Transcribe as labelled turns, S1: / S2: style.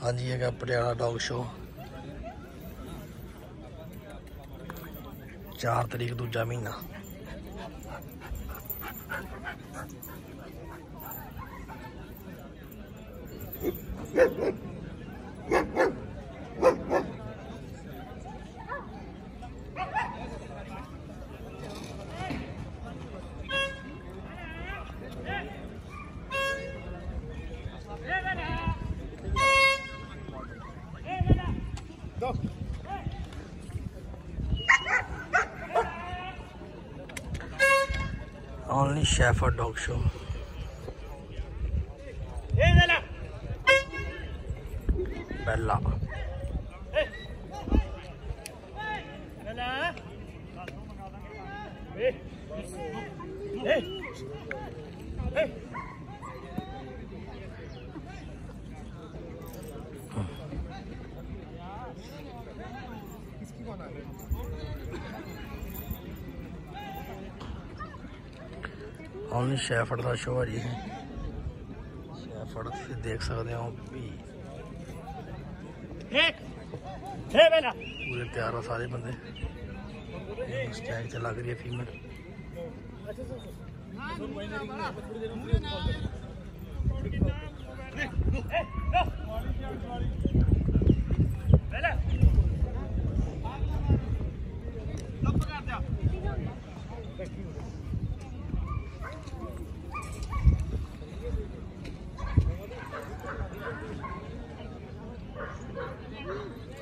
S1: हाँ जी है Patiala dog show चार तरीक दूजा महीना only Shepherd dog show Bella only Shepherd ਦਾ ਸ਼ੋਅ ਹੈ ਜੀ Shepherd ਤੁਸੀਂ ਦੇਖ ਸਕਦੇ ਹੋ ਵੀ ਪੂਰੇ ਤਿਆਰ ਆ ਸਾਰੇ ਬੰਦੇ ਸਟੈਗ ਤੇ ਲੱਗ ਰਹੀ ਹੈ ਫੀਮੇਲ